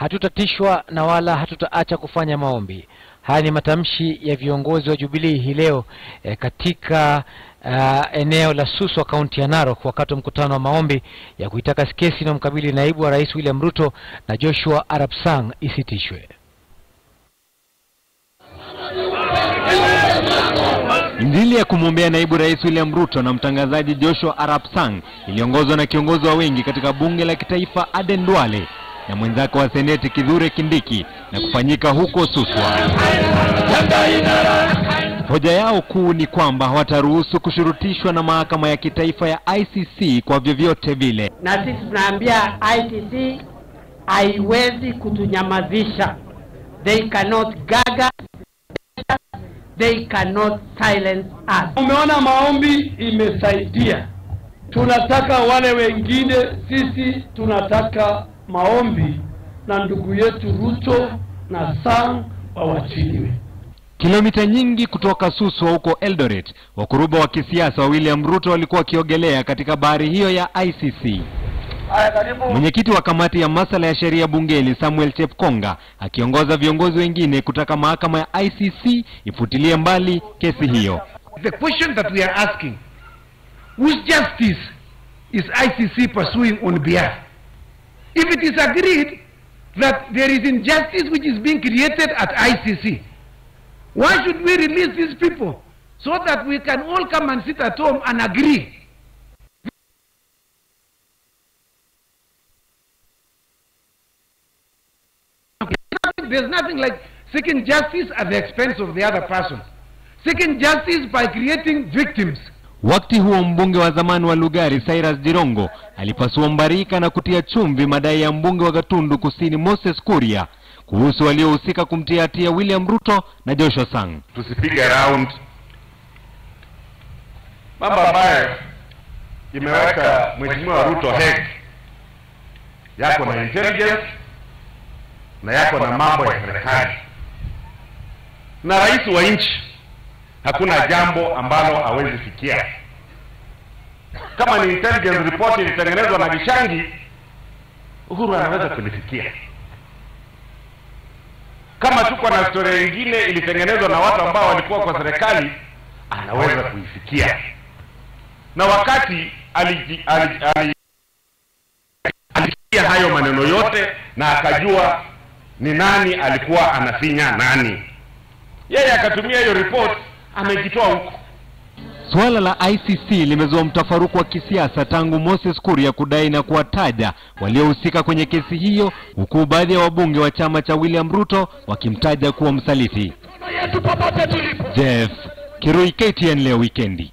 hatutatishwa na wala hatutaacha kufanya maombi. Haya ni matamshi ya viongozi wa Jubilii hii leo eh, katika uh, eneo la Suswa kaunti ya Narok wakati wa mkutano wa maombi ya kuitaka kesi inayomkabili naibu wa rais William Ruto na Joshua Arap Sang isitishwe. Injili ya kumwombea naibu rais William Ruto na mtangazaji Joshua arabsang iliongozwa na kiongozi wa wengi katika bunge la kitaifa Aden Duale na mwenzako wa seneti Kithure Kindiki na kufanyika huko Suswa. Hoja yao kuu ni kwamba hawataruhusu kushurutishwa na mahakama ya kitaifa ya ICC kwa vyovyote vile. na sisi tunaambia ICC haiwezi kutunyamazisha. They cannot gaga, they cannot silence us. Umeona maombi imesaidia. Tunataka wale wengine, sisi tunataka maombi na ndugu yetu Ruto na Sang wawachiliwe. Kilomita nyingi kutoka Suswa huko Eldoret, wakuruba wa kisiasa wa William Ruto walikuwa wakiogelea katika bahari hiyo ya ICC. Mwenyekiti wa kamati ya masala ya sheria bungeni Samuel Chepkonga akiongoza viongozi wengine kutaka mahakama ya ICC ifutilie mbali kesi hiyo. The question that we are asking, whose justice is ICC pursuing on behalf? If it is agreed that there is injustice which is being created at ICC, why should we release these people so that we can all come and sit at home and agree? There's nothing like seeking justice at the expense of the other person. Seeking justice by creating victims. Wakati huo mbunge wa zamani wa Lugari Cyrus Jirongo alipasua mbarika na kutia chumvi madai ya mbunge wa Gatundu Kusini Moses Kuria kuhusu waliohusika kumtia hatia William Ruto na Joshua Sang. tusipige round mambo ambayo imeweka mheshimiwa Ruto hek yako na intelligence na yako na mambo ya serikali na rais wa nchi hakuna jambo ambalo hawezi fikia. kama ni intelligence report ilitengenezwa na Gishangi Uhuru anaweza kulifikia kama tuko na historia nyingine ilitengenezwa na watu ambao walikuwa kwa serikali anaweza kuifikia. na wakati aliji- ali- ali- ali, hayo maneno yote na akajua ni nani alikuwa anafinya nani. Yeye akatumia hiyo report amejitoa huko Suala la ICC limezua mtafaruku wa kisiasa tangu Moses Kuria kudai na kuwataja waliohusika kwenye kesi hiyo, huku baadhi ya wabunge wa chama cha William Ruto wakimtaja kuwa msaliti. Jeff Kirui, KTN leo wikendi.